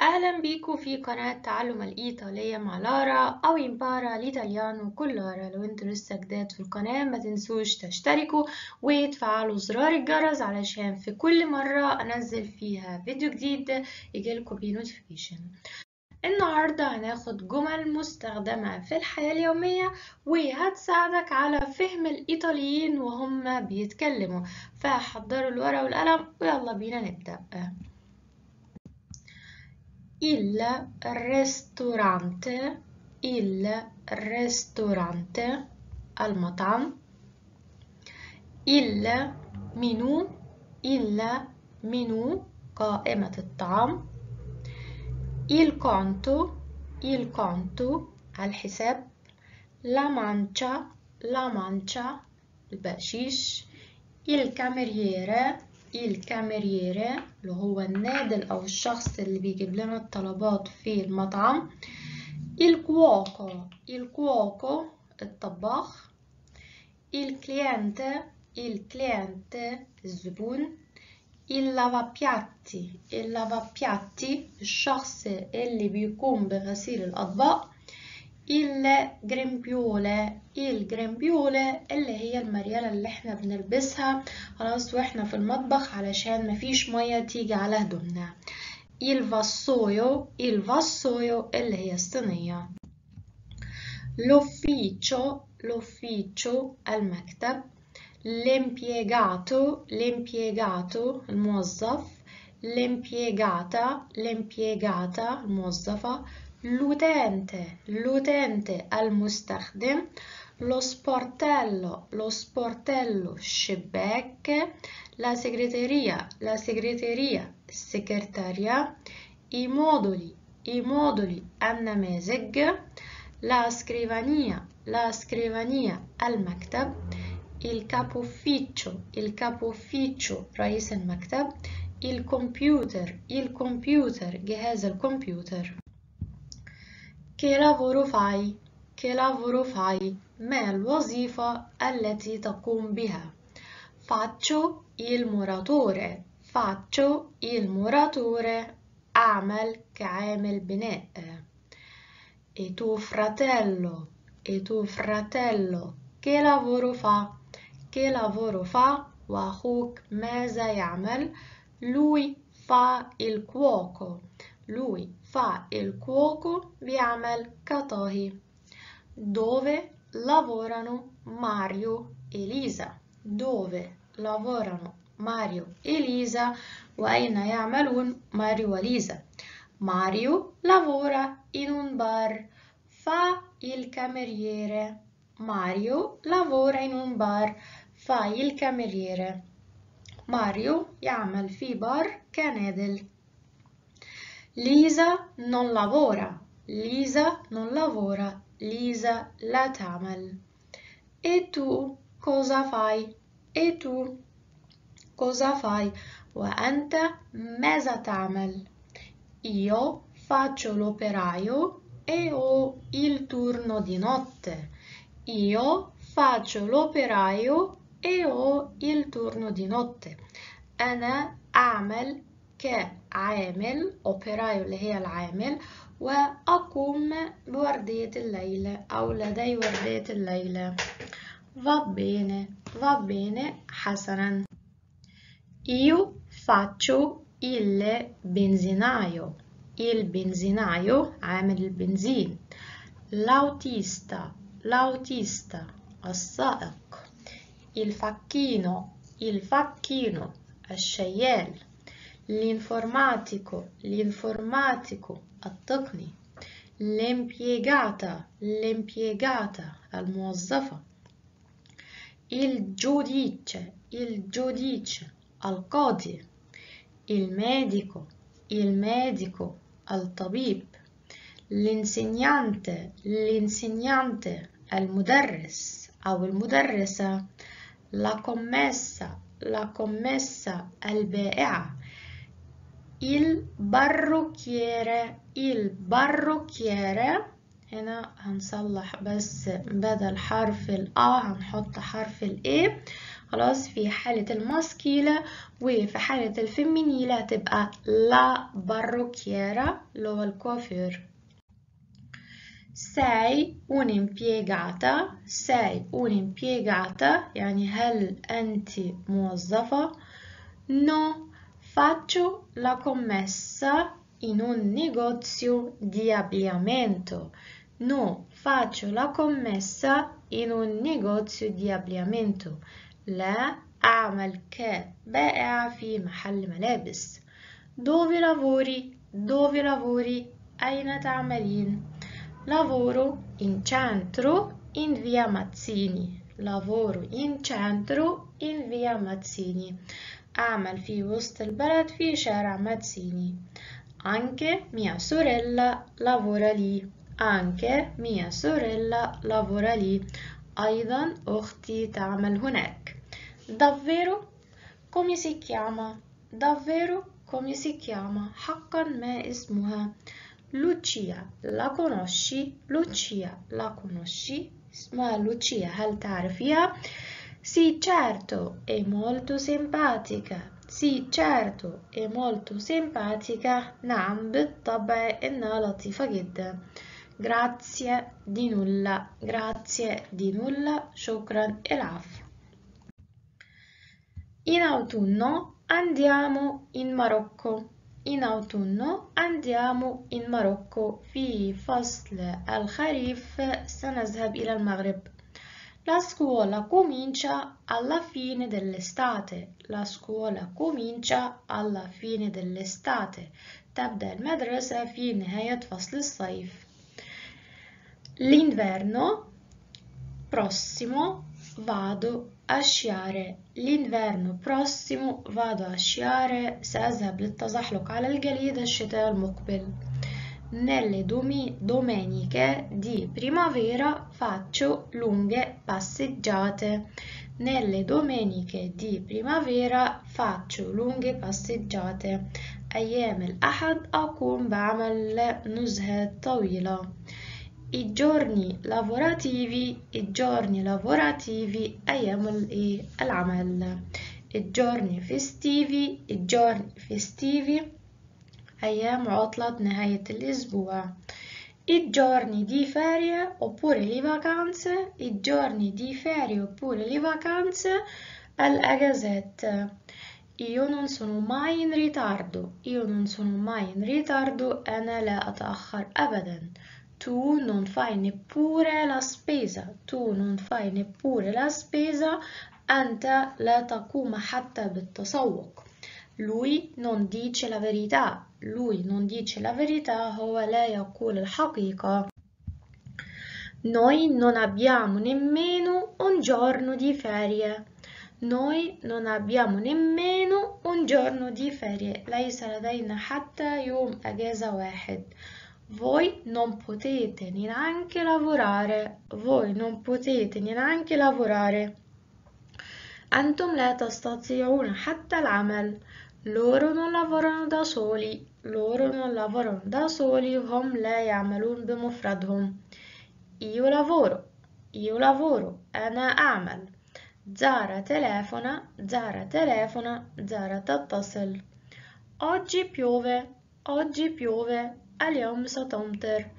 أهلا بيكم في قناة تعلم الإيطالية مع لارا أو إمبارا الإيطاليانو كل لارا لو أنتوا لسه جداد في القناة ما تنسوش تشتركوا وتفعلوا زرار الجرس علشان في كل مرة أنزل فيها فيديو جديد يجيلكوا بيه نوتيفيكيشن النهاردة هناخد جمل مستخدمة في الحياة اليومية وهتساعدك على فهم الإيطاليين وهم بيتكلموا. فحضروا الورقة والقلم ويلا بينا نبدأ. il ristorante il ristorante المطعم il menù il menù قائمة الطعام il conto il conto الحساب la mancia la mancia البقشيش il cameriere الكاميريري اللي هو النادل أو الشخص اللي بيجيب لنا الطلبات في المطعم. الكووكو الكووكو الطباخ. الكليانت الكليانت الزبون. اللافابياتي اللافابياتي الشخص اللي بيقوم بغسيل الأطباق. الجريمبيولا الجريمبيولا اللي هي المريالة اللي إحنا بنلبسها. خلاص وإحنا في المطبخ علشان مفيش مية تيجي على هدومنا. الفاسويو الفاسويو اللي هي الصينية. l'ufficio l'ufficio المكتب. l'impiegato l'impiegato الموظف. l'impiegata l'impiegata الموظفة. l'utente l'utente المستخدم lo sportello lo sportello الشباك la segreteria la segreteria السكرتارية i moduli i moduli النماذج la scrivania la scrivania المكتب il capo ufficio il capo ufficio رئيس المكتب il computer il computer جهاز الكمبيوتر che lavoro fai che lavoro fai ما الوظيفة التي تقوم بها faccio il muratore faccio il muratore أعمل كعامل بناء e tuo fratello e tuo fratello che lavoro fa che lavoro fa وأخوك ماذا يعمل lui fa il cuoco lui fa il cuoco بيعمل كطاهي dove lavorano Mario e Lisa dove lavorano Mario e Lisa وأين يعملون ماريو وليزا Mario lavora in un bar fa il cameriere Mario lavora in un bar fa il cameriere ماريو يعمل في بار كنادل ليزا non lavora ليزا non lavora ليزا لا تعمل e tu cosa fai e tu cosa fai وأنت ماذا تعمل io faccio l'operaio e ho il turno di notte io faccio l'operaio e ho il turno di notte أنا أعمل عامل أوبراي اللي هي العامل وأقوم بوردية الليلة أو لدي وردية الليلة فابيني فابيني حسنا. يو فاتشو إل بنزينايو. إل بنزينايو عامل البنزين. لاوتيستا لاوتيستا السائق. الفاكينو الفاكينو الشيال. l'informatico l'informatico التقني l'impiegata l'impiegata الموظفة il giudice il giudice القاضي il medico il medico الطبيب l'insegnante l'insegnante المدرس أو المدرسة la commessa la commessa البائعة il parrucchiere il parrucchiere هنا هنصلح بس بدل حرف ال هنحط حرف ال خلاص في حالة الماسكيلة وفي حالة الفيمينيلة هتبقى لا باروكييرا اللي هو الكوافير. sei un'impiegata. sei un'impiegata يعني هل أنت موظفة؟ No. faccio la commessa in un negozio di abbigliamento no faccio la commessa in un negozio di abbigliamento لا أعمل كبائع في محل ملابس dove lavori dove lavori أين تعملين lavoro in centro in via Mazzini lavoro in centro in via Mazzini أعمل في وسط البلد في شارع ماتسيني anche mia sorella lavora lì anche mia sorella lavora lì أيضا أختي تعمل هناك davvero come si chiama davvero come si chiama حقا ما اسمها Lucia la conosci Lucia la conosci اسمها لوتشيا هل تعرفيها Sì, certo, è molto simpatica. Sì, certo, è molto simpatica. نعم بالطبع إنها لطيفة جدا. Grazie di nulla. Grazie di nulla. شكرا العفو. In autunno andiamo in Marocco. In autunno andiamo in Marocco. في فصل الخريف سنذهب إلى المغرب. La scuola comincia alla fine dell'estate. La scuola comincia alla fine dell'estate. تبدأ المدرسة في نهاية فصل الصيف. L'inverno prossimo vado a sciare. L'inverno prossimo vado a sciare. سأذهب للتزحلق على الجليد الشتاء المقبل. Nelle domi- domeniche di primavera faccio lunghe passeggiate. Nelle domeniche di primavera faccio lunghe passeggiate. أيام الأحد أقوم بعمل نزهات طويلة. I giorni lavorativi, i giorni lavorativi أيام الإيه؟ العمل. I giorni festivi, i giorni festivi أيام عطلة نهاية الأسبوع i giorni di ferie oppure le vacanze i giorni di ferie oppure le vacanze الأجازات io non sono mai in ritardo io non sono mai in ritardo أنا لا أتأخر أبدا tu non fai neppure la spesa tu non fai neppure la spesa أنت لا تقوم حتى بالتسوق lui non dice la verità lui non dice la verità هو لا يقول الحقيقة noi non abbiamo nemmeno un giorno di ferie noi non abbiamo nemmeno un giorno di ferie ليس لدينا حتى يوم أجازة واحد voi non potete neanche lavorare voi non potete neanche lavorare Antum la tastati'una hatta al-amal. Loro non lavorano da soli. Loro non lavorano da soli. Hom la ya'malun bimufradhum. Io lavoro. Io lavoro. Ana amal. Zara telefona. Zara telefona. Zara tattasel. Oggi piove. Oggi piove. Al-yom satomter.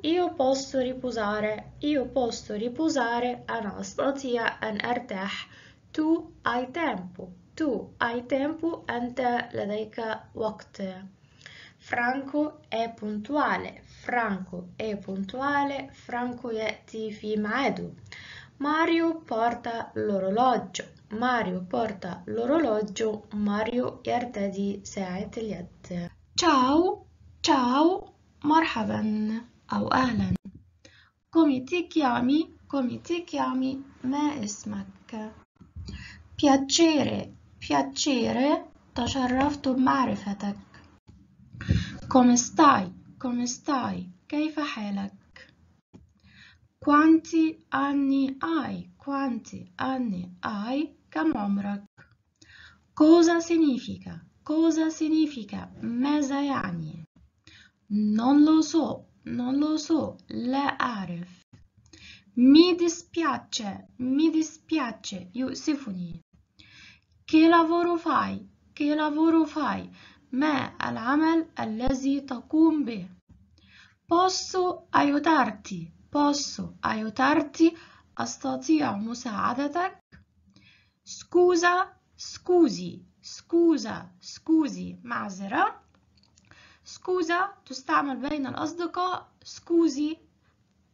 Io posso riposare. Io posso riposare. Anastatia an artah tu hai tempo tu hai tempo أنت لديك وقت Franco è puntuale Franco è puntuale Franco يأتي في ميعاده Mario porta l'orologio Mario porta l'orologio Mario يرتدي ساعة اليد ciao ciao مرحبا أو أهلا come ti chiami come ti chiami ما اسمك piacere piacere تشرفت بمعرفتك come stai come stai كيف حالك quanti anni hai quanti anni hai كم عمرك cosa significa cosa significa ماذا يعني non lo so non lo so لا أعرف mi dispiace mi dispiace يؤسفني Che lavoro fai? Che lavoro fai? ما العمل الذي تقوم به؟ Posso aiutarti? Posso aiutarti? أستطيع مساعدتك؟ Scusa, scusi, scusa, scusi معذرة سكوزا تستعمل بين الأصدقاء سكوزي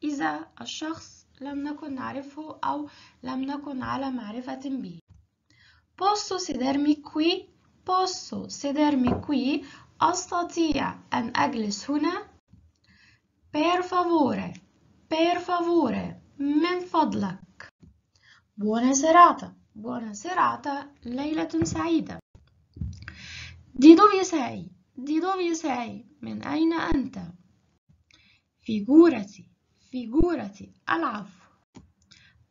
إذا الشخص لم نكن نعرفه أو لم نكن على معرفة به posso sedermi qui posso sedermi qui أستطيع أن أجلس هنا per favore per favore من فضلك buona serata buona serata ليلة سعيدة di dove sei di dove sei من أين أنت figurati figurati العفو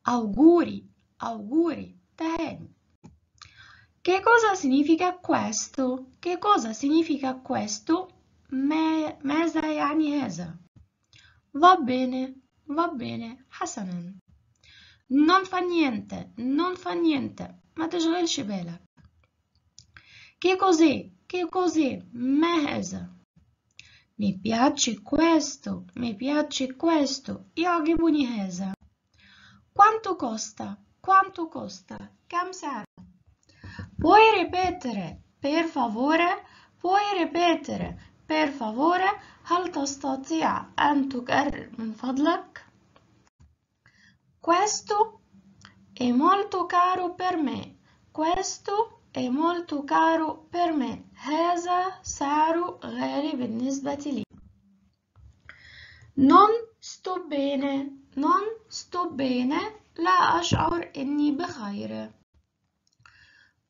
auguri auguri تهاني che cosa significa questo che cosa significa questo ماذا يعني هذا va bene va bene حسنا non fa niente non fa niente ما تشغلش بالك che cos'è che cos'è ما هذا mi piace questo mi piace questo يعجبني هذا quanto costa quanto costa كم سعره puoi ripetere per favore puoi ripetere per favore هل تستطيع أن تكرر من فضلك questo è molto caro per me questo è molto caro per me هذا سعره غالي بالنسبة لي non sto bene non sto bene لا أشعر إني بخير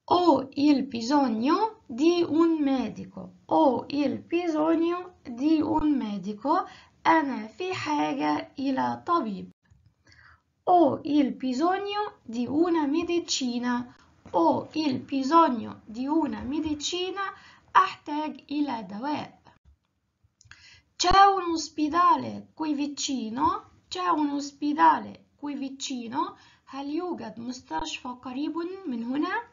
ho il bisogno di un medico ho il bisogno di un medico أنا في حاجة إلى طبيب ho il bisogno di una medicina ho il bisogno di una medicina أحتاج إلى دواء c'è un ospedale qui vicino c'è un ospedale qui vicino هل يوجد مستشفى قريب من هنا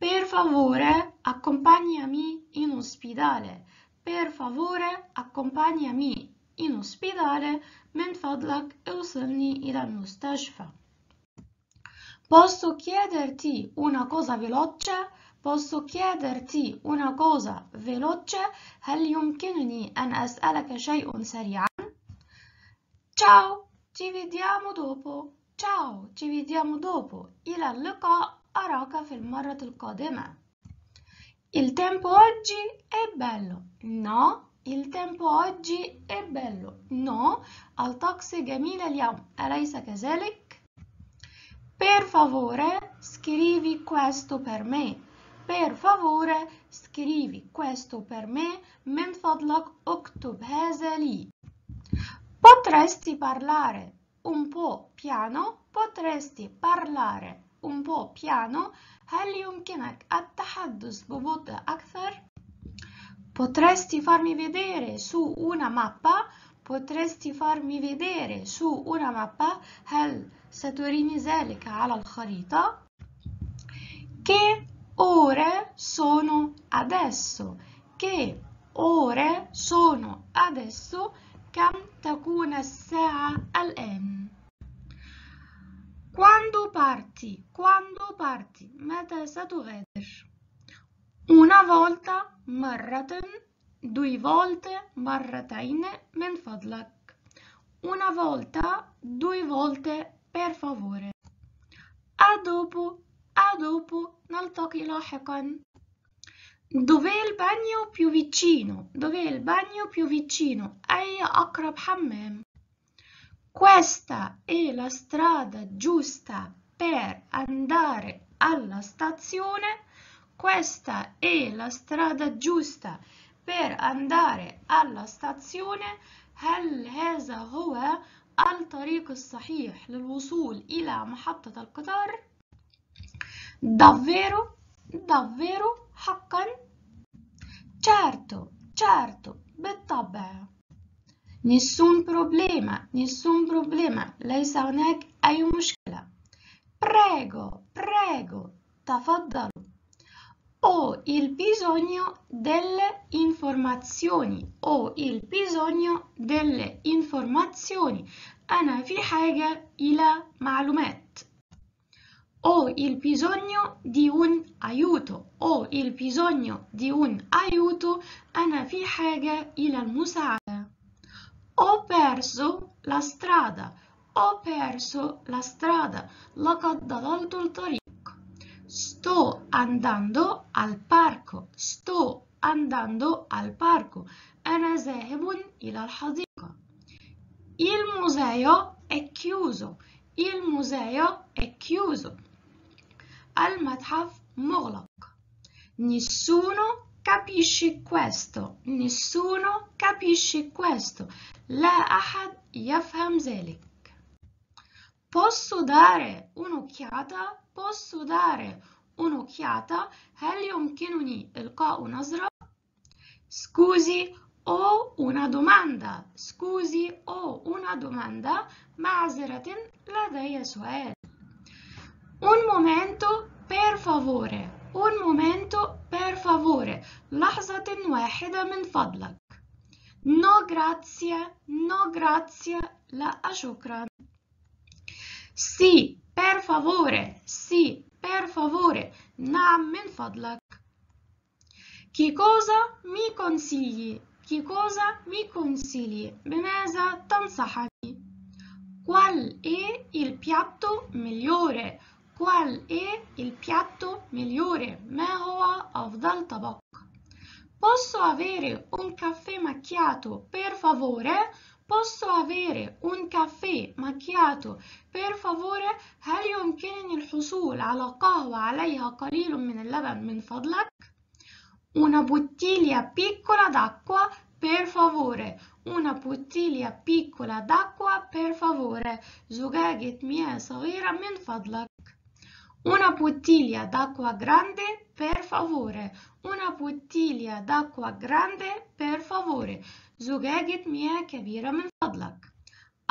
per favore accompagnami in ospedale per favore accompagnami in ospedale من فضلك اوصلني إلى المستشفى Posso chiederti una cosa veloce? Posso chiederti una cosa veloce? هل يمكنني أن أسألك شيء سريعا؟ Ciao, ci vediamo dopo. Ciao, ci vediamo dopo. إلى اللقاء أراك في المرة القادمة. Il tempo oggi è bello. No, il tempo oggi è bello. No, الطقس جميل اليوم. أليس كذلك؟ Per favore, scrivi questo per me. Per favore, scrivi questo per me. من فضلك اكتب هذا لي. Potresti parlare un po' piano. Potresti parlare un po' piano. هل يمكنك التحدث ببطء أكثر؟ Potresti farmi vedere su una mappa? Potresti farmi vedere su una mappa؟ هل ستريني ذلك على الخريطة؟ Che ore sono adesso? Che ore sono adesso؟ كم تكون الساعة الآن؟ Quando parti? Quando parti? متى ستغادر؟ Una volta مرة due volte مرتين من فضلك Una volta due volte per favore A dopo a dopo نلتقي لاحقا Dov'è il bagno più vicino? Dov'è il bagno più vicino? أي أقرب حمام Questa è la strada giusta per andare alla stazione. Questa è la strada giusta per andare alla stazione. هل هذا هو الطريق الصحيح للوصول إلى محطة القطار؟ davvero davvero حقا certo certo بالطبع nessun problema nessun problema ليس هناك أي مشكلة prego prego تفضلوا ho il bisogno delle informazioni ho il bisogno delle informazioni أنا في حاجة إلى معلومات ho il bisogno di un aiuto ho il bisogno di un aiuto أنا في حاجة إلى المساعدة ho perso la strada ho perso la strada لقد ضللت الطريق sto andando al parco sto andando al parco أنا ذاهب إلى الحديقة il museo è chiuso il museo è chiuso المتحف مغلق nessuno capisce questo nessuno capisce questo لا أحد يفهم ذلك posso dare un'occhiata posso dare un'occhiata هل يمكنني إلقاء نظرة scusi ho una domanda scusi ho una domanda معذرة لدي سؤال un momento per favore un momento per favore لحظة واحدة من فضلك no grazie no grazie لا شكرا sì per favore sì per favore نعم من فضلك che cosa mi consigli che cosa mi consigli بماذا تنصحني qual è il piatto migliore qual è il piatto migliore ما هو أفضل طبق posso avere un caffè macchiato per favore posso avere un caffè macchiato per favore هل يمكنني الحصول على قهوة عليها قليل من اللبن من فضلك una bottiglia piccola d'acqua per favore una bottiglia piccola d'acqua per favore زجاجة مياه صغيرة من فضلك una bottiglia d'acqua grande per favore una bottiglia d'acqua grande per favore زجاجة مياه كبيرة من فضلك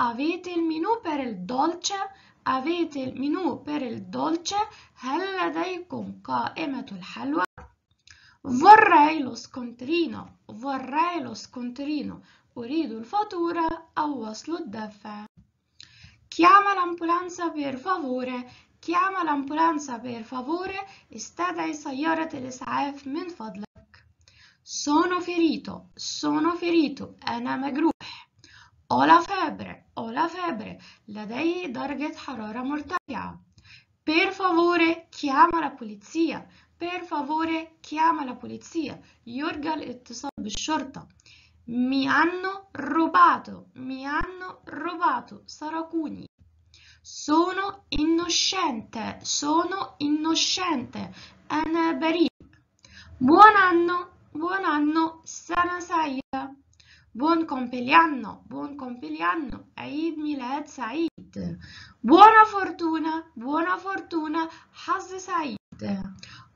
avete il menù per il dolce avete il menù per il dolce هل لديكم قائمة الحلوى vorrei lo scontrino vorrei lo scontrino أريد الفاتورة أو وصل الدفع chiama l'ambulanza per favore chiama l'ambulanza per favore استدعي سيارة الإسعاف من فضلك sono ferito sono ferito أنا مجروح ho la febbre ho la febbre لدي درجة حرارة مرتفعة per favore chiama la polizia per favore chiama la polizia يرجى الاتصال بالشرطة mi hanno rubato mi hanno rubato سرقوني Sono innocente, sono innocente. Ana beri. Buon anno, buon anno, sana saida. Buon compleanno, buon compleanno, Eid Milad Said. Buona fortuna, buona fortuna, Haz Said.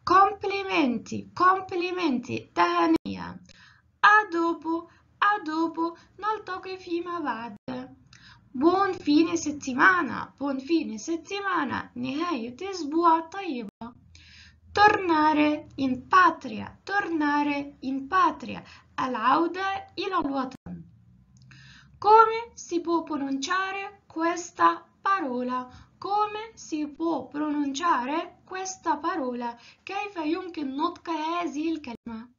Complimenti, complimenti, Tahania. A dopo, a dopo, non nol tocco fima vad buon fine settimana buon fine settimana نهاية أسبوع طيبة tornare in patria tornare in patria العودة إلى الوطن come si può pronunciare questa parola come si può pronunciare questa parola كيف يمكن نطق هذه الكلمة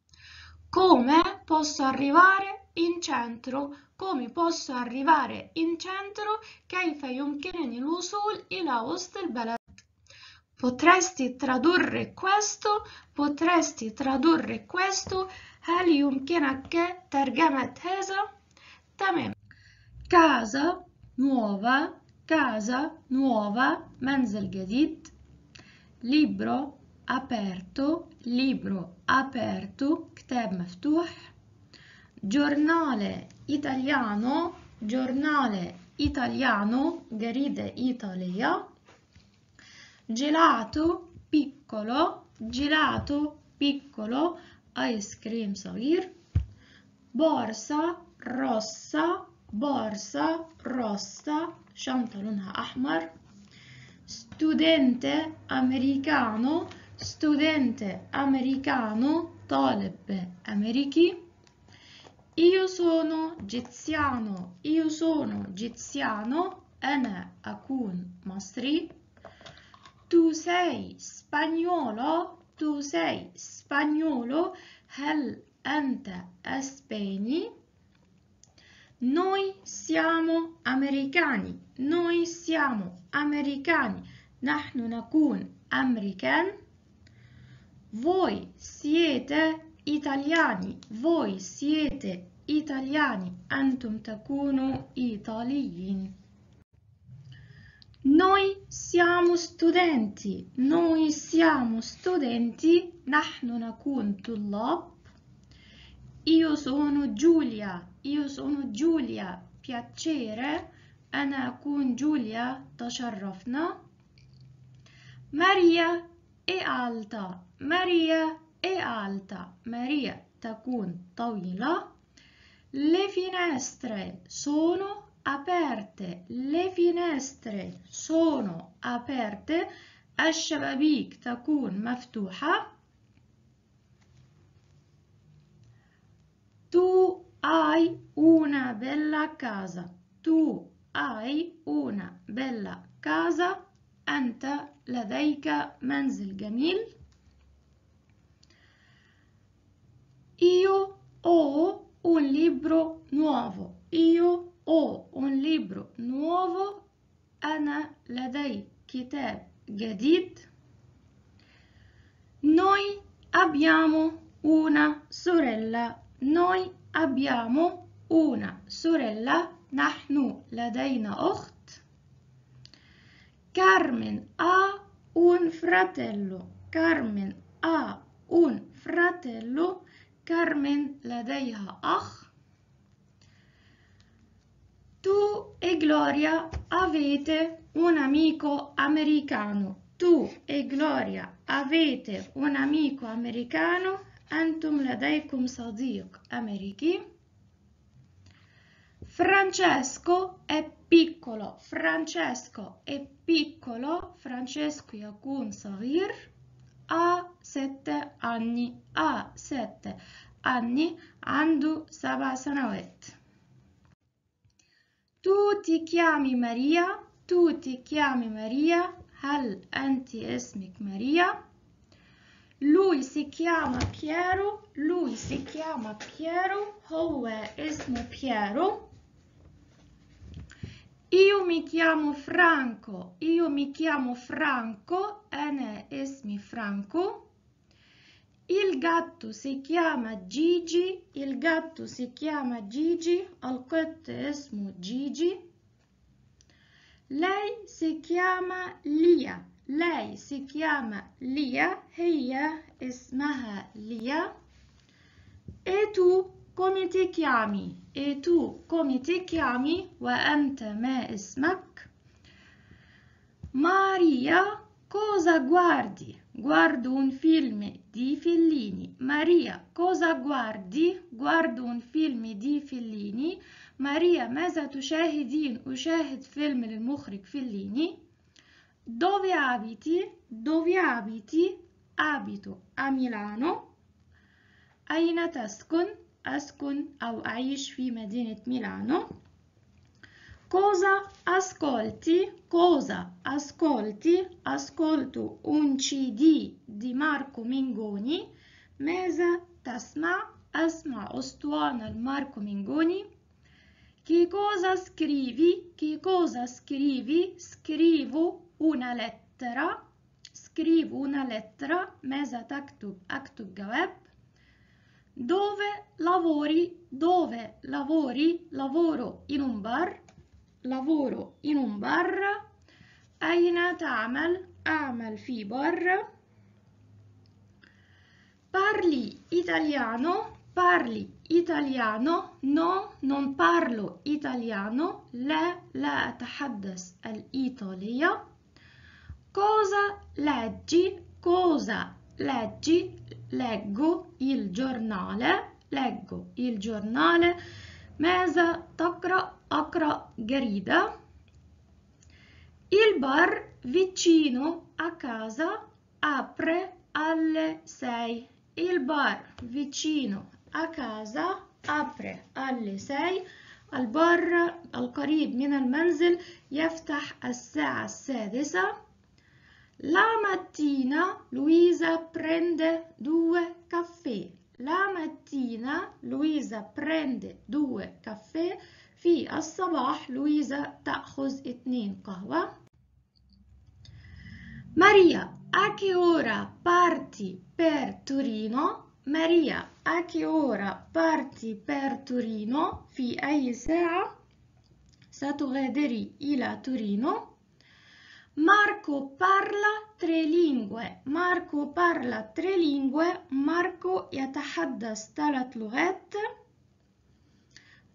come posso arrivare in centro come posso arrivare in centro كيف يمكنني الوصول إلى وسط البلد potresti tradurre questo potresti tradurre questo هل يمكنك ترجمة هذا تمام casa nuova casa nuova منزل جديد libro aperto libro aperto كتاب مفتوح giornale italiano giornale italiano جريدة إيطالية gelato piccolo gelato piccolo ice cream صغير borsa rossa borsa rossa شنطة لونها أحمر studente americano studente americano طالب أمريكي io sono giziano, io sono giziano, ana akun mostri. Tu sei spagnolo, tu sei spagnolo, hel anta espeni. Noi siamo americani, noi siamo americani, nahnu nakun american. Voi siete italiani voi siete italiani أنتم تكونوا إيطاليين noi siamo studenti noi siamo studenti نحن نكون طلاب io sono Giulia io sono Giulia piacere أنا أكون جوليا تشرفنا ماريا è alta Maria è alta Maria تكون طويلة le finestre sono aperte le finestre sono aperte الشبابيك تكون مفتوحة tu hai una bella casa tu hai una bella casa أنت لديك منزل جميل Io ho un libro nuovo. Io ho un libro nuovo. أنا لدي كتاب جديد. Noi abbiamo una sorella. Noi abbiamo una sorella. نحن لدينا أخت. Carmen ha un fratello. Carmen ha un fratello. Carmen لديها أخ. Tu e Gloria avete un amico americano. Tu e Gloria avete un amico americano. أنتم لديكم صديق أمريكي. Francesco è piccolo. Francesco è piccolo. Francesco يكون صغير. a sette anni, a sette anni, andu sabasana oet. Tu ti chiami Maria, tu ti chiami Maria, hal anti esmik Maria. Lui si chiama Piero, lui si chiama Piero, Howe esmu Piero. io mi chiamo Franco, io mi chiamo Franco, أنا اسمي Franco. Il gatto si chiama Gigi, il gatto si chiama Gigi, القط اسمه Gigi. Lei si chiama Lia, lei si chiama Lia, هي اسمها Lia. E tu come ti chiami? اي تو كوميتي كيامي وانت ما اسمك ماريا كوزا غواردي غواردو ان فيلم دي فيليني ماريا كوزا غواردي غواردو ان فيلم دي فيليني ماريا ماذا تشاهدين اشاهد فيلم للمخرج فيليني دوفي ابيتي دوفي ابيتي ابيتو ا ميلانو اين تسكن أسكن أو أعيش في مدينة ميلانو. Cosa ascolti? Cosa ascolti? Ascolto un CD di Marco Mingoni. ماذا تسمع؟ أسمع أسطوانة لماركو مينغوني. Che cosa scrivi? Che cosa scrivi? Scrivo una lettera. Scrivo una lettera. ماذا تكتب؟ أكتب جواب. Dove lavori? Dove lavori? Lavoro in un bar. Lavoro in un bar. أين تعمل؟ أعمل في بار. Parli italiano? Parli italiano? No, non parlo italiano. لا لا أتحدث الإيطالية. Cosa leggi? Cosa leggi? Leggo il giornale. Leggo il giornale. ماذا تقرأ؟ أقرأ جريدة. Il bar vicino a casa apre alle 6 il bar vicino a casa apre alle 6 البار القريب من المنزل يفتح الساعة السادسة La mattina Luisa prende due caffè. La mattina Luisa prende due caffè. في الصباح لويزا تأخذ اثنين قهوة. Maria, a che ora parti per Torino? Maria, a che ora parti per Torino؟ في أي ساعة ستغادري إلى تورينو؟ Marco parla tre lingue. Marco parla tre lingue. Marco يتحدث ثلاث لغات.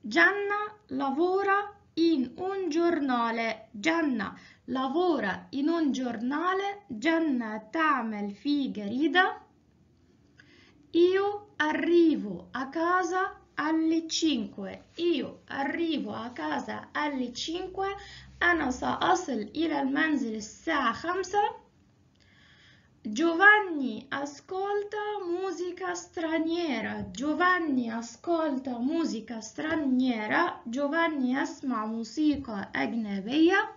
Gianna lavora in un giornale. Gianna lavora in un giornale. Gianna تعمل في جريدة. Io arrivo a casa alle 5. Io arrivo a casa alle 5. أنا سأصل إلى المنزل الساعة خمسة. جوفاني أسكولتا موزيكا سترانيرا جوفاني أسكولتا موزيكا سترانيرا جوفاني يسمع موسيقى أجنبية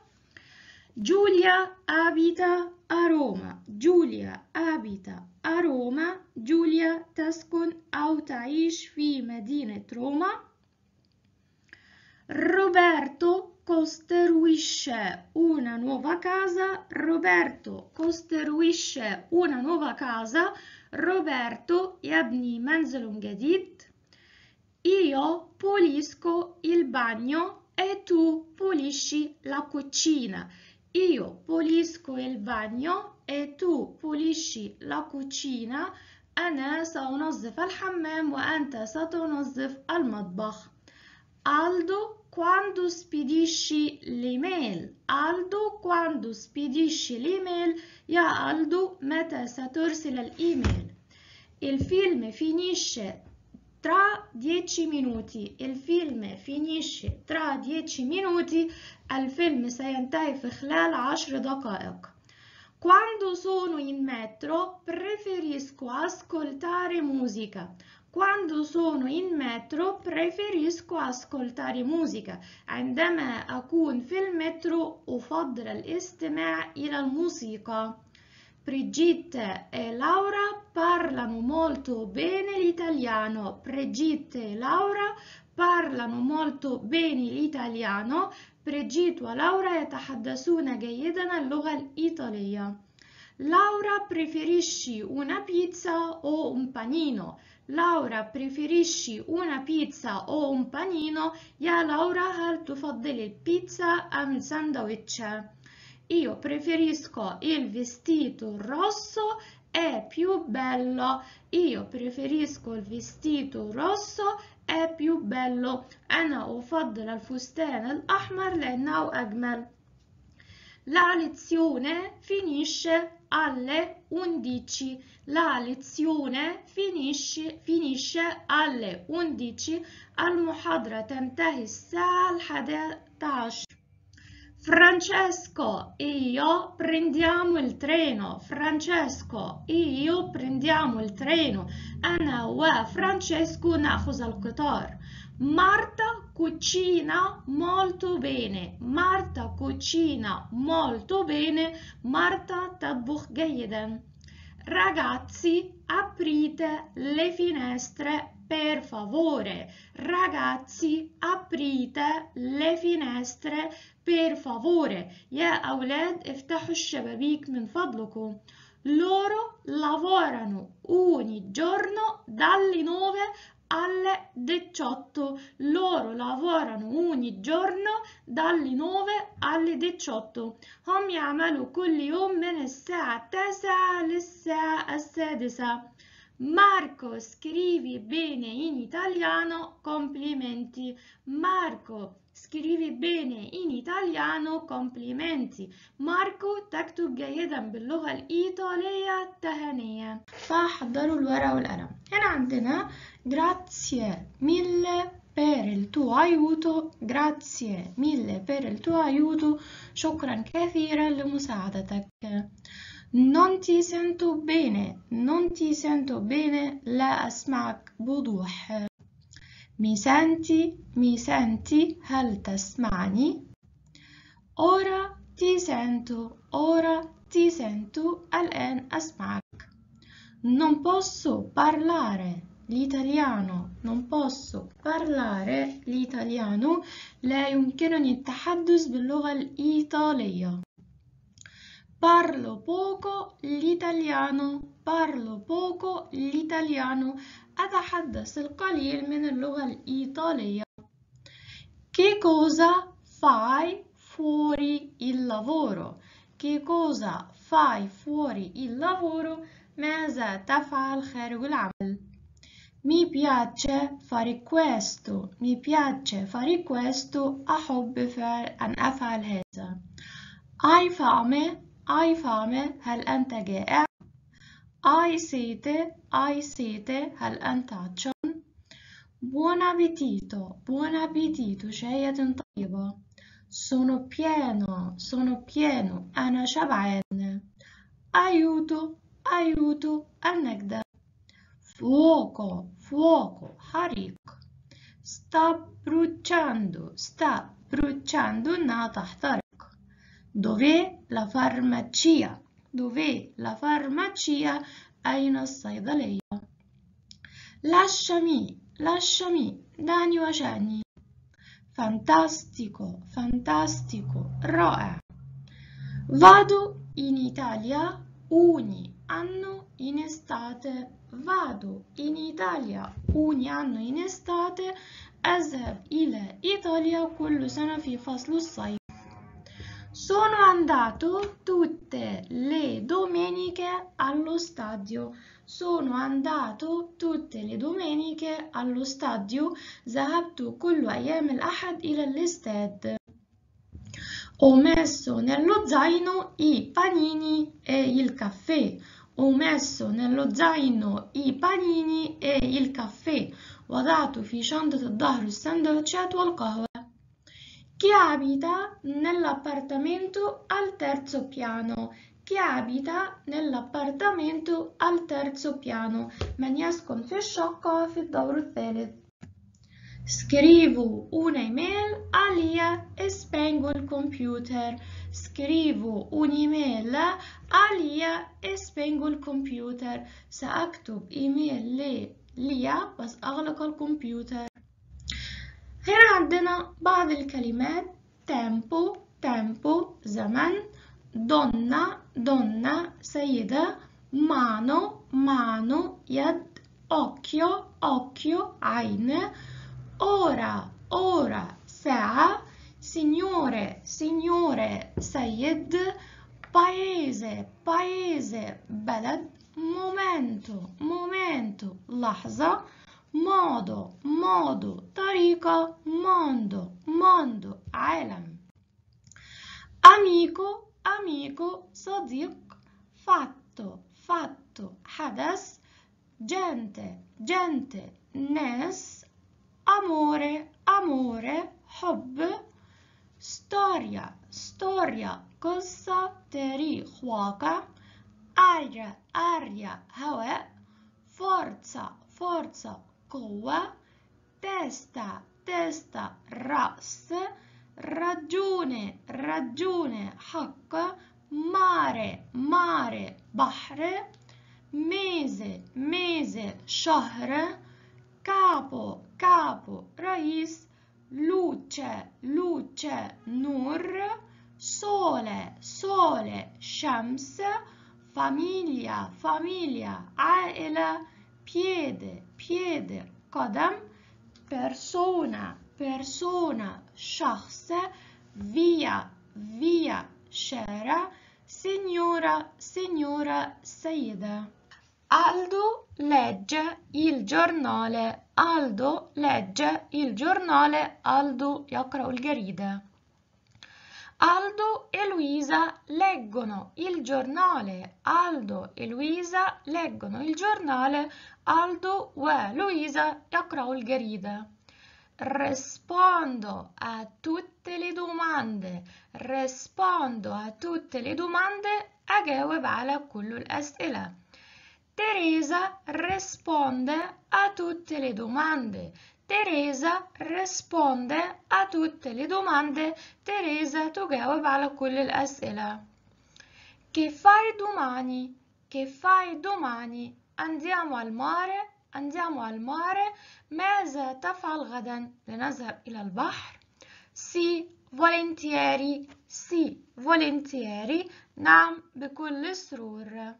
جوليا أبيتا أروما جوليا أبيتا أروما جوليا تسكن أو تعيش في مدينة روما روبرتو costruisce una nuova casa. Roberto costruisce una nuova casa. Roberto يبني منزل جديد. Io pulisco il bagno e tu pulisci la cucina. Io pulisco il bagno e tu pulisci la cucina. أنا سأنظف الحمام وأنت ستنظف المطبخ. Aldo quando spedisci l'email Aldo quando spedisci l'email يا Aldo متى سترسل الإيميل الفيلم finisce tra 10 minuti il film finisce tra 10 minuti الفيلم سينتهي في خلال 10 دقائق Quando sono in metro preferisco ascoltare musica Quando sono in metro preferisco ascoltare musica. عندما أكون في المترو أفضل الاستماع إلى الموسيقى. Brigitte e Laura parlano molto bene l'italiano. Brigitte e Laura parlano molto bene l'italiano. Brigitte ولورا يتحدثون جيدا اللغة الإيطالية. Laura preferisci una pizza o un panino? Laura preferisci una pizza o un panino? يا لورا هل تفضل البيتزا أم الساندويتش؟ Io preferisco il vestito rosso è più bello. Io preferisco il vestito rosso è più bello. أنا أفضل الفستان الأحمر لأنه أجمل. La lezione finisce alle 11. La lezione finisce, finisce alle 11. المحاضرة تنتهي الساعة الحادية عشر. Francesco e io prendiamo il treno. Francesco e io prendiamo il treno. أنا وفرانشيسكو نأخذ القطار. Marta cucina molto bene. Marta cucina molto bene. Marta تطبخ جيدا. Ragazzi, aprite le finestre per favore. Ragazzi, aprite le finestre per favore. يا أولاد افتحوا الشبابيك من فضلكم. Loro lavorano ogni giorno dalle 9 alle 18. Loro lavorano ogni giorno dalle 9 alle 18. هم يعملوا كل يوم من الساعة 9 للساعة السادسة. Marco, scrivi bene in italiano, complimenti. Marco, scrivi bene in italiano, complimenti. ماركو تكتب جيدا باللغة الإيطالية تهانية. فحضروا الورقة والقلم. هنا عندنا grazie mille per il tuo aiuto grazie mille per il tuo aiuto شكرا كثيرا لمساعدتك non ti sento bene non ti sento bene لا أسمعك بوضوح mi senti mi senti هل تسمعني ora ti sento ora ti sento الآن أسمعك non posso parlare l'italiano non posso parlare l'italiano لا يمكنني التحدث باللغة الإيطالية parlo poco l'italiano parlo poco l'italiano أتحدث القليل من اللغة الإيطالية che cosa fai fuori il lavoro che cosa fai fuori il lavoro ماذا تفعل خارج العمل mi piace fare questo mi piace fare questo أحب فعل أن أفعل هذا hai fame hai fame هل أنت جائع hai sete hai sete هل أنت عطشان buon appetito buon appetito شهية طيبة sono pieno sono pieno أنا شبعان aiuto aiuto النجدة fuoco fuoco حريق sta bruciando sta bruciando إنها تحترق dov'è la farmacia dov'è la farmacia أين الصيدلية lasciami lasciami دعني وشأني fantastico fantastico رائع vado in Italia ogni anno in estate vado in Italia ogni anno in estate أذهب إلى إيطاليا كل سنة في فصل الصيف sono andato tutte le domeniche allo stadio sono andato tutte le domeniche allo stadio ذهبت كل أيام الأحد إلى الاستاد ho messo nello zaino i panini e il caffè ho messo nello zaino i panini e il caffè وضعت في شنطة الظهر السندوتشات والقهوة chi abita nell'appartamento al terzo piano chi abita nell'appartamento al terzo piano من يسكن في الشقة في الدور الثالث scrivo un'email alia e spengo il computer scrivo un'email alia e spengo il computer سأكتب إيميل ليا بس أغلق الكمبيوتر هنا عندنا بعض الكلمات tempo tempo زمن donna donna سيدة mano mano يد occhio occhio عين ora ora ساعة signore signore سيد paese paese بلد momento momento لحظة modo modo طريقة mondo mondo عالم amico amico صديق fatto fatto حدث gente gente ناس amore amore حب storia storia قصة تاريخ واقع aria aria هواء forza forza coa, testa, testa, ras, ragione, ragione, haq, mare, mare, bahr, mese, mese, shahr, capo, capo, rais, luce, luce, nur, sole, sole, shams, famiglia, famiglia, aela, piede, piede قدم persona persona شخص via via شارع signora signora سيدة Aldo legge il giornale Aldo legge il giornale Aldo يقرأ الجريدة Aldo e Luisa leggono il giornale Aldo e Luisa leggono il giornale Aldo ولويزا يقرأوا الجريدة Rispondo a tutte le domande. Rispondo a tutte le domande أجاوب على كل الأسئلة Teresa risponde a tutte le domande. Teresa risponde a tutte le domande. Teresa تجاوب على كل الأسئلة. Che fai domani? Che fai domani? Andiamo al mare. andiamo al mare ماذا تفعل غدا لنذهب إلى البحر سي volentieri سي volentieri نعم بكل سرور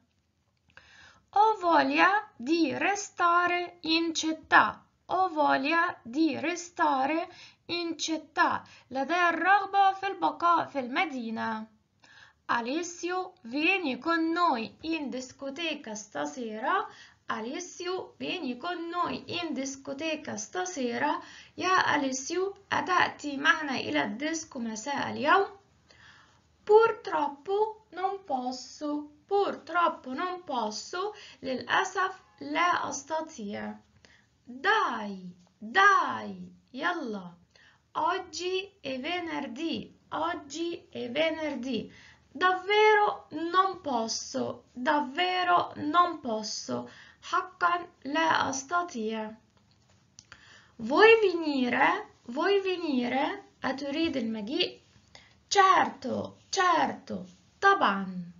ho voglia di restare in città ho voglia di restare in città لدي الرغبة في البقاء في المدينة Alessio vieni con noi in discoteca stasera Alessio vieni con noi in discoteca stasera يا أليسيو أتأتي معنا إلى الديسكو مساء اليوم purtroppo non posso purtroppo non posso للأسف لا أستطيع Dai, dai, yalla. Oggi è venerdì, oggi è venerdì. Davvero non posso, davvero non posso. Hakkan la astatia. Vuoi venire? Vuoi venire a Turid il Maghi? Certo, certo, Taban.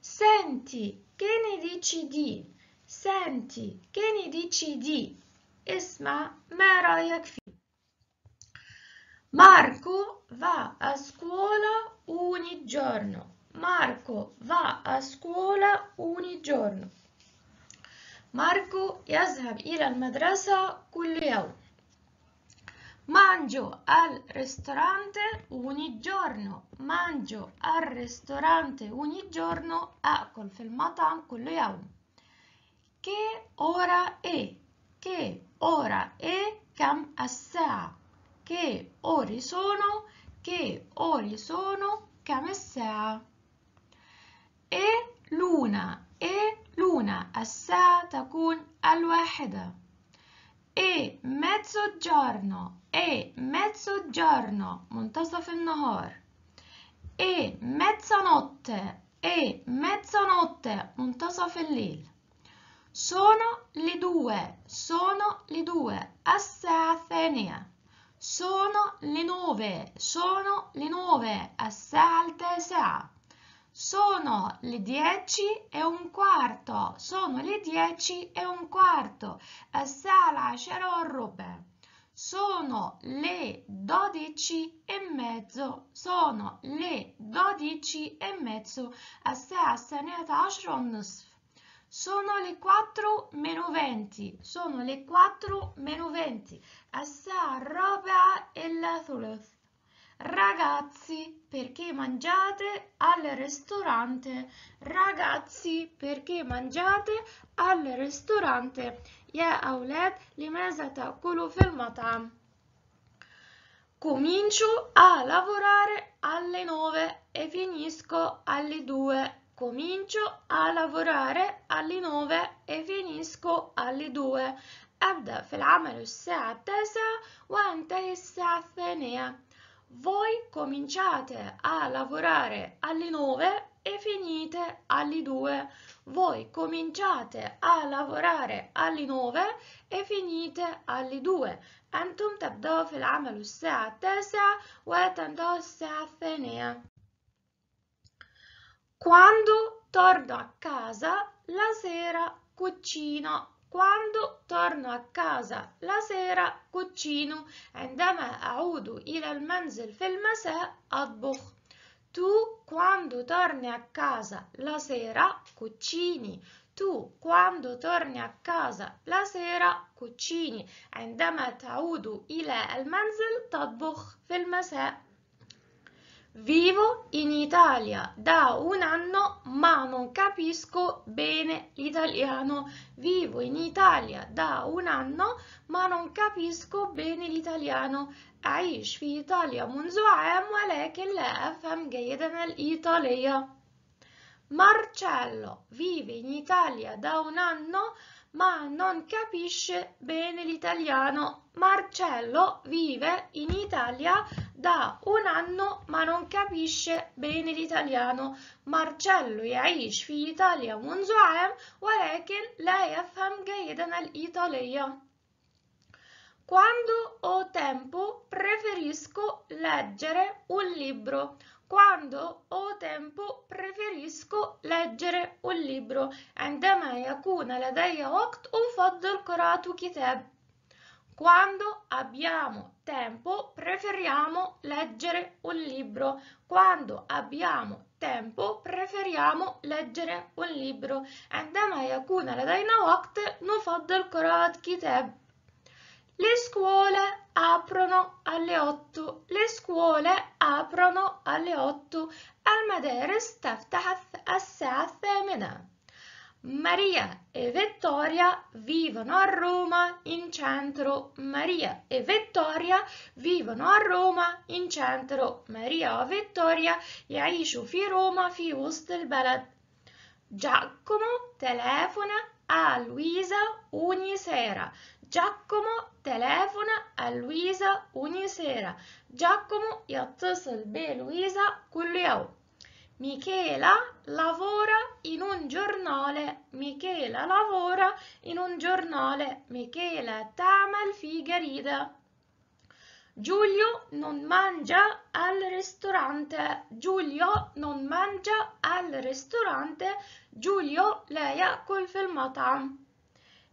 Senti, che ne dici di? Senti, che ne dici di? اسمع ما رأيك فيه Marco va a scuola ogni giorno Marco va a scuola ogni giorno ماركو يذهب إلى المدرسة كل يوم Mangio al ristorante ogni giorno. Mangio al ristorante ogni giorno. أكل في المطعم كل يوم. Che ora è? Che ora e cam assa'a. Che ore sono? Che ore sono? Cam assa'a. E l'una. E l'una. Assa'a takun al-wahida. E mezzogiorno. E mezzogiorno. Muntasaf al-nahar. E mezzanotte. E mezzanotte. Muntasaf al-lil. sono le due sono le due الساعة الثانية sono le nove sono le nove الساعة التاسعة sono le dieci e un quarto sono le dieci e un quarto الساعة العاشرة والربع sono le dodici e mezzo sono le dodici e mezzo الساعة الثانية عشر والنصف sono le 4 meno 20 sono le 4 meno 20 الساعة الرابعة إلا ثلث Ragazzi, perché mangiate al ristorante? Ragazzi, perché mangiate al ristorante? يا أولاد لماذا تأكلوا في المطعم؟ Comincio a lavorare alle 9 e finisco alle 2. Comincio a lavorare alle 9 e finisco alle 2. أبدأ في العمل الساعة التاسعة وأنتهي الساعة الثانية. Voi cominciate a lavorare alle 9 e finite alle 2. Voi cominciate a lavorare alle 9 e finite alle 2. أنتم تبدأوا في العمل الساعة التاسعة وتنتهوا الساعة الثانية. Quando torno a casa la sera cucino quando torno a casa la sera cucino عندما أعود إلى المنزل في المساء أطبخ tu quando torni a casa la sera cucini tu quando torni a casa la sera cucini عندما تعود إلى المنزل تطبخ في المساء Vivo in Italia da un anno ma non capisco bene l'italiano. Vivo in Italia da un anno ma non capisco bene l'italiano. أعيش في إيطاليا منذ عام ولكن لا أفهم جيدا الإيطالية. Marcello vive in Italia da un anno ma non capisce bene l'italiano. Marcello vive in Italia da un anno ma non capisce bene l'italiano مارتشيلو يعيش في إيطاليا منذ عام ولكن لا يفهم جيدا الإيطالية Quando ho tempo preferisco leggere un libro. Quando ho tempo preferisco leggere un libro. عندما يكون لدي وقت أفضل قراءة كتاب. Quando abbiamo tempo preferiamo leggere un libro. Quando abbiamo tempo preferiamo leggere un libro. عندما يكون لدينا وقت نفضل قراءة كتاب. Le scuole aprono alle 8. Le scuole aprono alle 8. المدارس تفتح الساعة الثامنة. Maria e Vittoria vivono a Roma in centro. Maria e Vittoria vivono a Roma in centro. Maria e Vittoria يعيشوا في روما في وسط البلد. Giacomo telefona a Luisa ogni sera. Giacomo telefona a Luisa ogni sera. Giacomo يتصل بلويزا كل يوم. Michela lavora in un giornale, Michela lavora in un giornale, Michela tama il figarida. Giulio non mangia al ristorante, Giulio non mangia al ristorante, Giulio leia col filmata.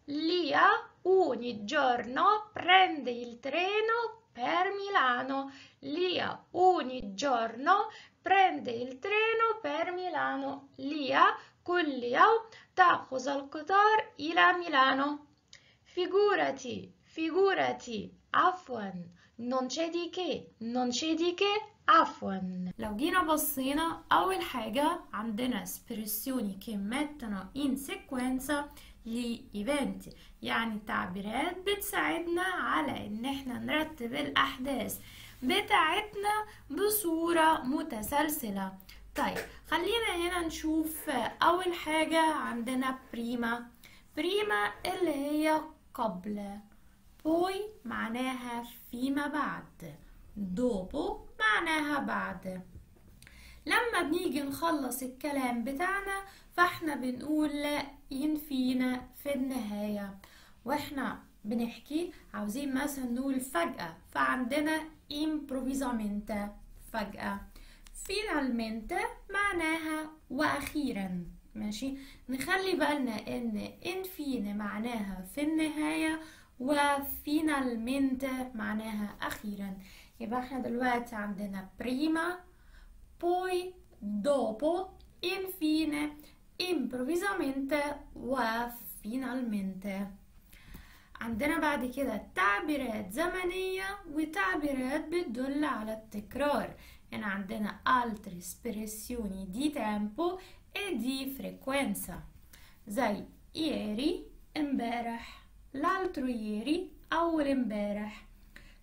Lia ogni giorno prende il treno per Milano. Lia ogni giorno prende il treno per Milano. Lia كل يوم تأخذ القطار إلى ميلانو. Figurati, figurati, عفوا non c'è di che non c'è di che عفوا لو جينا بصينا أول حاجة عندنا espressioni che mettono in sequenza gli eventi يعني التعبيرات بتساعدنا على ان احنا نرتب الاحداث بتاعتنا بصورة متسلسلة. طيب خلينا هنا نشوف أول حاجة عندنا بريما. بريما اللي هي قبل. بوي معناها فيما بعد. دوبو معناها بعد. لما بنيجي نخلص الكلام بتاعنا فاحنا بنقول ينفينا في النهاية. وإحنا بنحكي عاوزين مثلا نقول فجأة فعندنا improvvisamente فجأة. finalmente معناها وأخيرا ماشي؟ نخلي بالنا إن infine معناها في النهاية وفينالmente معناها أخيرا. يبقى إحنا دلوقتي عندنا prima poi dopo infine improvvisamente وفينالmente عندنا بعد كده تعبيرات زمنية وتعبيرات بتدل على التكرار. هنا عندنا altre espressioni di tempo e di frequenza. زي ieri امبارح. l'altro ieri أول امبارح.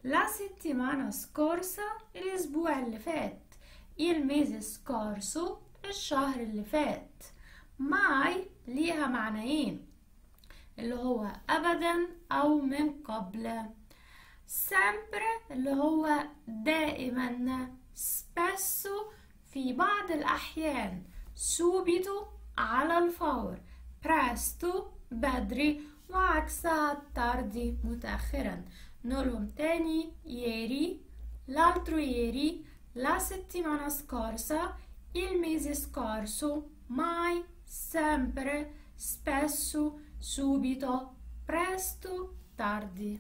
la settimana scorsa الأسبوع اللي فات. il mese scorso الشهر اللي فات. ماي ليها معنيين. اللي هو أبدا أو من قبل sempre اللي هو دائما spesso في بعض الأحيان subito على الفور presto بدري وعكسها tardi متأخرا نقولهم تاني ieri l'altro ieri la settimana scorsa il mese scorso mai sempre spesso subito presto tardi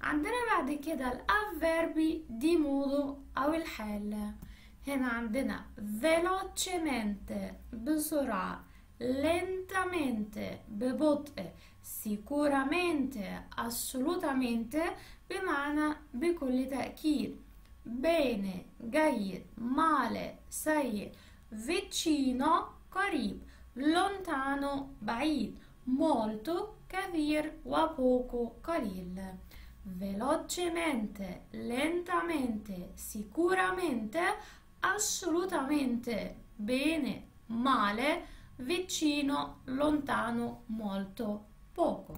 عندنا بعد كده الافيربي دي modo او الحال هنا عندنا velocemente بسرعة lentamente ببطء sicuramente assolutamente بمعنى بكل تأكيد bene جيد male سيء vicino قريب lontano بعيد molto كثير وpoco قليل velocemente lentamente sicuramente assolutamente bene male vicino lontano molto poco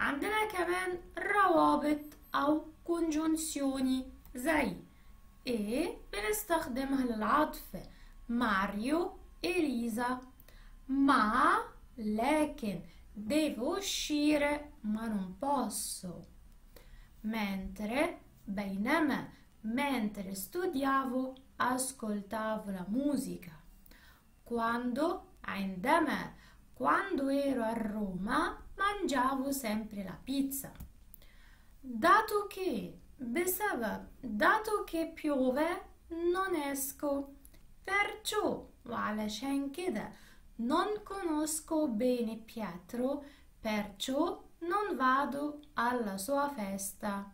عندنا كمان روابط أو congiunzioni زي إيه بنستخدمها للعطف ماريو إليزا ma لكن devo uscire ma non posso mentre بينما mentre studiavo ascoltavo la musica quando عندما quando ero a Roma mangiavo sempre la pizza dato che بسبب dato che piove non esco perciò وعلشان كده non conosco bene Pietro, perciò non vado alla sua festa.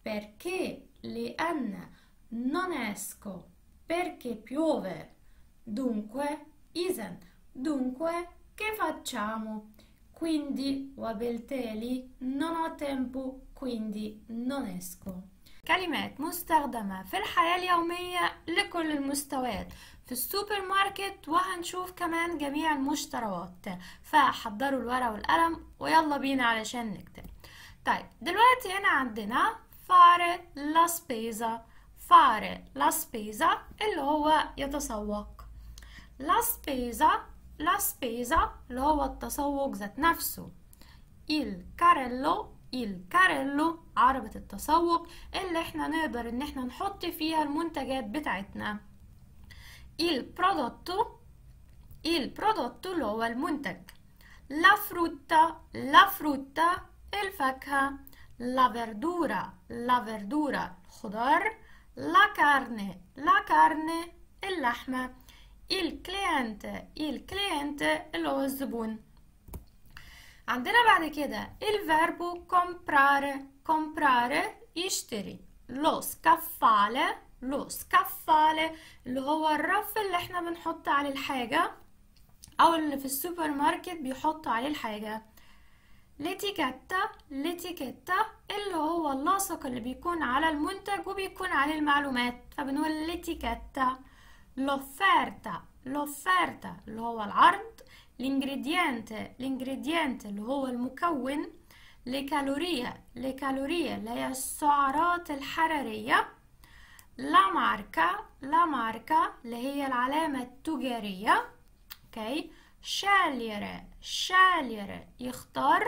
Perché le N non esco, perché piove. Dunque, Isen, dunque, che facciamo? Quindi, Wabelteli, non ho tempo, quindi non esco. كلمات مستخدمة في الحياة اليومية لكل المستويات في السوبر ماركت وهنشوف كمان جميع المشتريات. فحضروا الورقة والقلم ويلا بينا علشان نكتب. طيب دلوقتي هنا عندنا fare la spesa fare la spesa اللي هو يتسوق. la spesa la spesa اللي هو التسوق ذات نفسه. il carrello الكاريلو عربة التسوق اللي إحنا نقدر ان إحنا نحط فيها المنتجات بتاعتنا. البرودوتو البرودوتو اللي هو المنتج. لا فروتا لا فروتا الفاكهة. لا فردورا لا فردورا الخضار لا كارني لا كارني اللحمة. الكليانت الكليانت اللي هو الزبون. عندنا بعد كده الفيربو comprare comprare يشتري. lo scaffale lo scaffale اللي هو الرف اللي إحنا بنحط عليه الحاجة أو اللي في السوبر ماركت بيحط عليه الحاجة. ليتيكيتا ليتيكيتا اللي هو اللاصق اللي بيكون على المنتج وبيكون عليه المعلومات. فبنقول ليتيكيتا l'offerta l'offerta اللي هو العرض. L'ingrediente l'ingrediente اللي هو المكون لكالوريا لكالوريا اللي هي السعرات الحرارية. لا ماركا لا ماركا اللي هي العلامة التجارية. أوكي scegliere scegliere يختار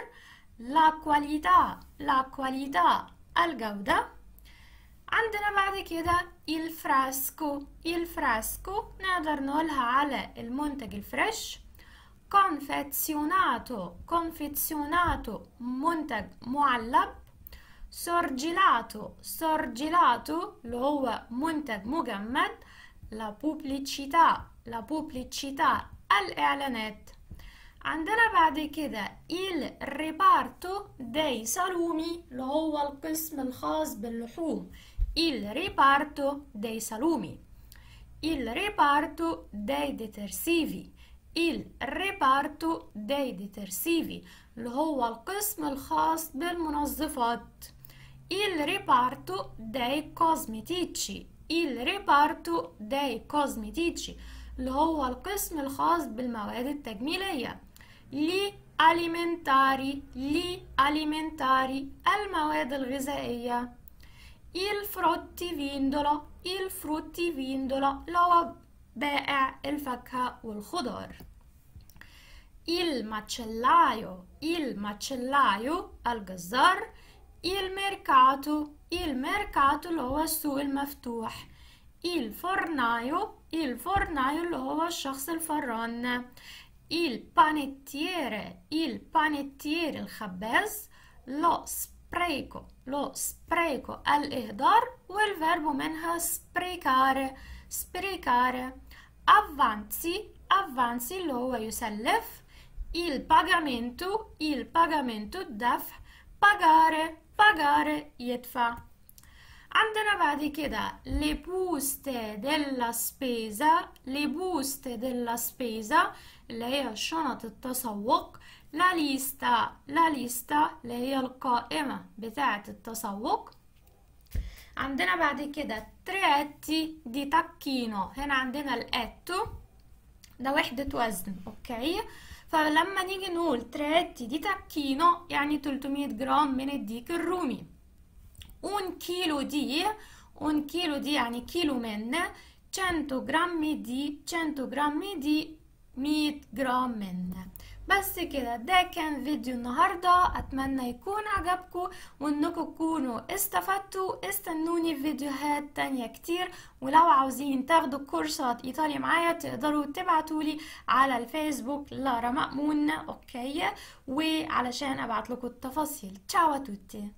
la qualità la qualità الجودة. عندنا بعد كده il fresco نقدر نقولها على المنتج الفريش. Confezionato confezionato منتج معلب sorgelato sorgelato اللي هو منتج مجمد la pubblicità la pubblicità الإعلانات عندنا بعد كده il reparto dei salumi اللي هو القسم الخاص باللحوم il reparto dei salumi il reparto dei detersivi il reparto dei detersivi اللي هو القسم الخاص بالمنظفات il reparto dei cosmetici il reparto dei cosmetici اللي هو القسم الخاص بالمواد التجميلية لي alimentari لي alimentari المواد الغذائية il fruttivendolo il fruttivendolo اللي هو بائع الفاكهة والخضار il macellaio il macellaio الجزار il mercato il mercato اللي هو السوق المفتوح il fornaio il fornaio اللي هو الشخص الفران il panettiere il panettiere الخباز lo spreco lo spreco الإهدار والفيربو منها sprecare sprecare avanzi avanzi اللي هو يسلف il pagamento il pagamento الدفع pagare pagare يدفع عندنا بعد كده le buste della spesa le buste della spesa اللي هي شنط التسوق لا ليستا لا ليستا اللي هي القائمة بتاعة التسوق عندنا بعد كده ترياتي دي تاكينو. هنا عندنا الاتو. ده وحدة وزن أوكي؟ فلما نيجي نقول ترياتي دي تاكينو يعني 300 جرام من الديك الرومي. un chilo di un chilo دي يعني كيلو من 100 grammi di 100 grammi di 100 جرام من بس كده ده كان فيديو النهاردة. أتمنى يكون عجبكم وإنكم تكونوا استفدتوا. استنوني في فيديوهات تانية كتير. ولو عاوزين تاخدوا كورسات إيطالي معايا تقدروا تبعتولي على الفيسبوك لارا مأمون أوكي؟ وعلشان أبعت لكم التفاصيل. تشاو توتي